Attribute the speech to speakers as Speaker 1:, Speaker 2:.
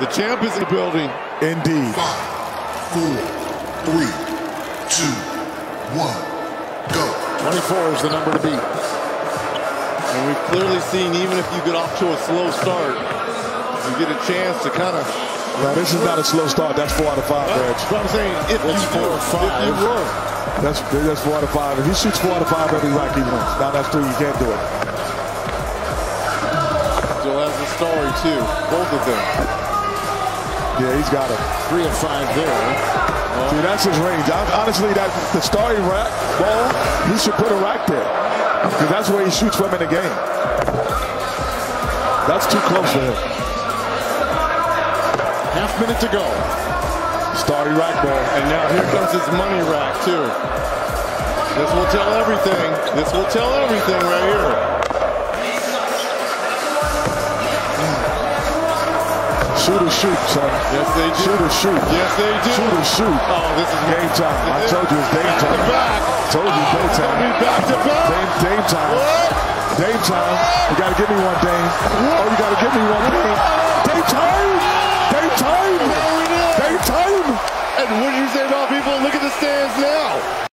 Speaker 1: The champ is in the building.
Speaker 2: Indeed.
Speaker 3: Five, four, three, two, one, go.
Speaker 4: 24 is the number to beat.
Speaker 1: And we've clearly seen, even if you get off to a slow start, you get a chance to kind of.
Speaker 2: No, this is not a slow start. That's four out of five, Reg.
Speaker 1: That's what I'm saying. If
Speaker 4: It's
Speaker 1: you
Speaker 4: four
Speaker 1: do,
Speaker 4: or five.
Speaker 1: if you were.
Speaker 2: That's that's four out of five. If he shoots four out of five every rack, he wins. Now that's three. You can't do it.
Speaker 1: Still has the story, too. Both of them.
Speaker 2: Yeah, he's got it.
Speaker 4: Three and five there.
Speaker 2: See, that's his range. Hon- Honestly, that the starting rack ball, he should put a rack there because that's where he shoots from in the game. That's too close for him.
Speaker 4: Half minute to go.
Speaker 2: Starting rack ball.
Speaker 1: And now here comes his money rack, too. This will tell everything. This will tell everything right here.
Speaker 2: Shoot or shoot, son.
Speaker 1: Yes, they do.
Speaker 2: Shoot or shoot.
Speaker 1: Yes, they do.
Speaker 2: Shoot or shoot.
Speaker 1: Oh, this is
Speaker 2: Game time. I told you it's game
Speaker 1: Back to
Speaker 2: time.
Speaker 1: back.
Speaker 2: Told you game
Speaker 1: I
Speaker 2: time.
Speaker 1: back to back.
Speaker 2: Dame, Dame time.
Speaker 1: What?
Speaker 2: Dame time. You gotta give me one, Dame. Oh, you gotta give me one, Dame. Dame time. Dame time.
Speaker 1: There it is.
Speaker 2: Dame time.
Speaker 1: And what do you say about people? Look at the stands now.